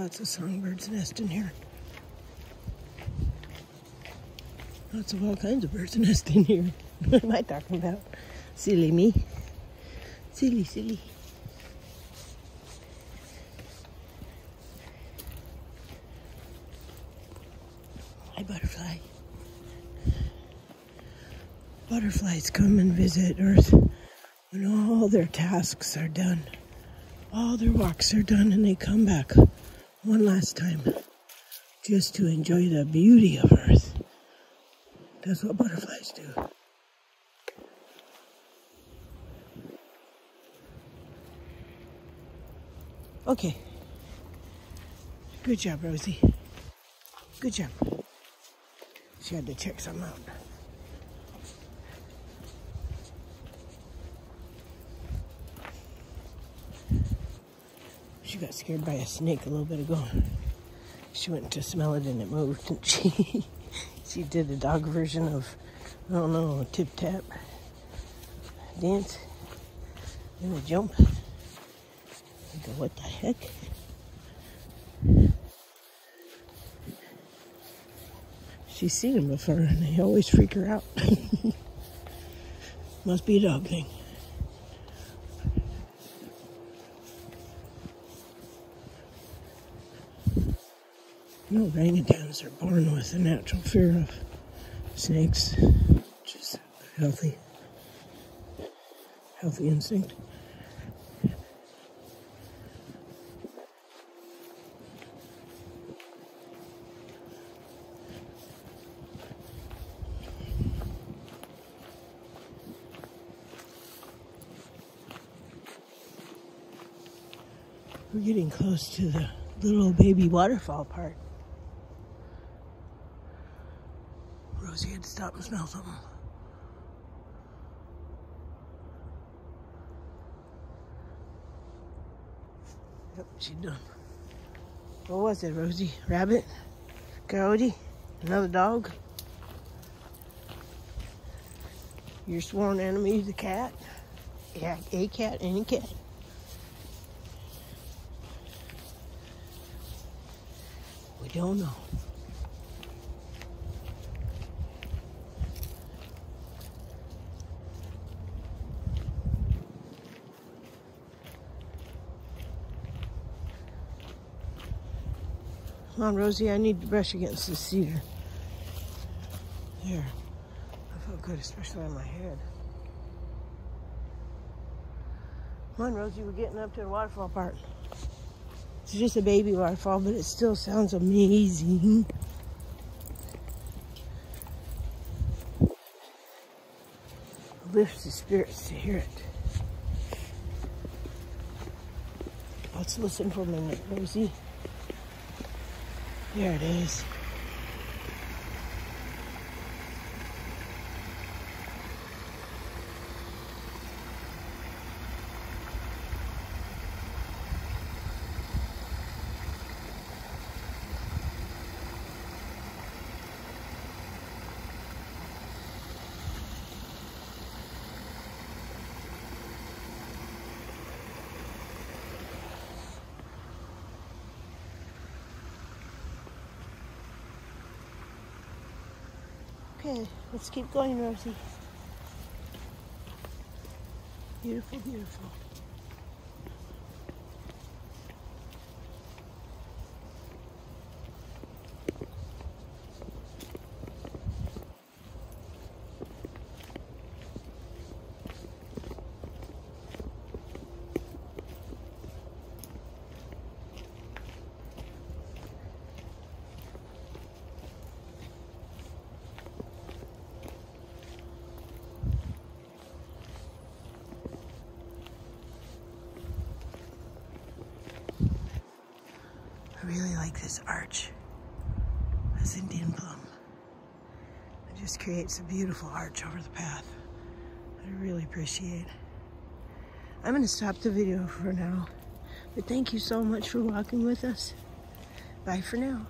Lots of songbirds nest in here. Lots of all kinds of birds nest in here. what am I talking about? Silly me. Silly, silly. Hi, butterfly. Butterflies come and visit Earth when all their tasks are done. All their walks are done and they come back one last time just to enjoy the beauty of Earth. That's what butterflies do. Okay. Good job, Rosie. Good job. She had to check some out. Got scared by a snake a little bit ago. She went to smell it and it moved. And she she did a dog version of I don't know tip tap dance and a jump. I go, what the heck? She's seen them before and they always freak her out. Must be a dog thing. No, orangutans are born with a natural fear of snakes, which is a healthy, healthy instinct. We're getting close to the little baby waterfall part. Rosie had to stop and smell something. Yep, she's done. What was it, Rosie? Rabbit? Coyote? Another dog? Your sworn enemy, the cat? Yeah, a cat, any cat. We don't know. Come on, Rosie, I need to brush against the cedar. There. I felt good, especially on my head. Come on, Rosie, we're getting up to the waterfall part. It's just a baby waterfall, but it still sounds amazing. Lifts the spirits to hear it. Let's listen for a minute, Rosie. There it is. Okay, let's keep going, Rosie. Beautiful, beautiful. I really like this arch. This Indian plum. It just creates a beautiful arch over the path. I really appreciate. It. I'm going to stop the video for now. But thank you so much for walking with us. Bye for now.